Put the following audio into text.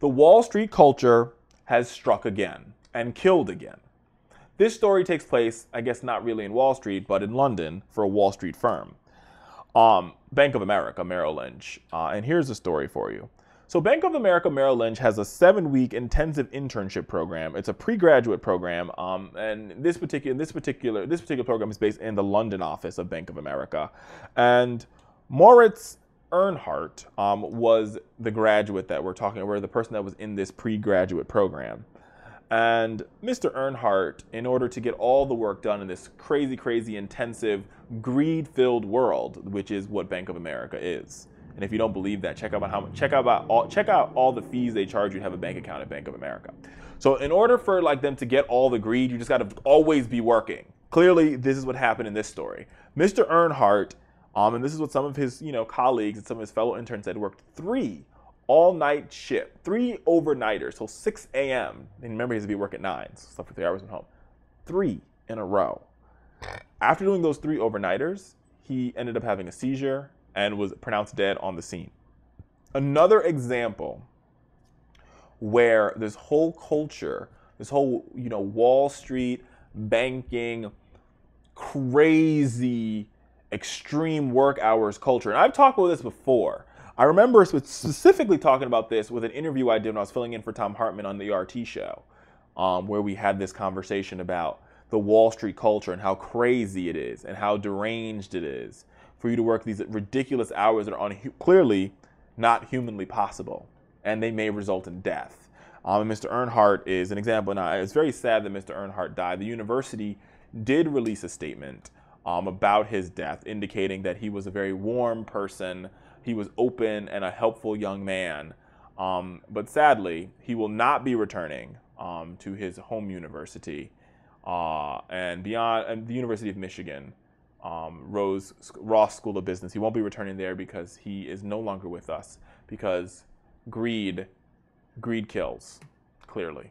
The Wall Street culture has struck again and killed again. This story takes place, I guess, not really in Wall Street, but in London for a Wall Street firm. Um, Bank of America, Merrill Lynch. Uh, and here's the story for you. So, Bank of America Merrill Lynch has a seven week intensive internship program. It's a pre graduate program. Um, and this particular, this, particular, this particular program is based in the London office of Bank of America. And Moritz Erhardt um, was the graduate that we're talking about, the person that was in this pre graduate program. And Mr. Erhardt, in order to get all the work done in this crazy, crazy, intensive, greed filled world, which is what Bank of America is. And if you don't believe that, check out how check out all check out all the fees they charge you to have a bank account at Bank of America. So in order for like them to get all the greed, you just got to always be working. Clearly, this is what happened in this story. Mr. Erhardt, um, and this is what some of his you know colleagues and some of his fellow interns had worked three all night shift, three overnighters till 6 a.m. And remember, he has to be work at 9, so stuff for three hours at home. Three in a row. After doing those three overnighters, he ended up having a seizure and was pronounced dead on the scene. Another example where this whole culture, this whole, you know, Wall Street banking, crazy, extreme work hours culture. And I've talked about this before. I remember specifically talking about this with an interview I did when I was filling in for Thom Hartmann on the RT show, um, where we had this conversation about the Wall Street culture and how crazy it is and how deranged it is for you to work these ridiculous hours that are clearly not humanly possible, and they may result in death. Um, and Mr. Erhardt is an example. Now, it's very sad that Mr. Erhardt died. The university did release a statement um, about his death, indicating that he was a very warm person he was open and a helpful young man. Um, but sadly, he will not be returning um, to his home university uh, and beyond and the University of Michigan, um, Rose Ross School of Business. He won't be returning there because he is no longer with us because greed, greed kills, clearly.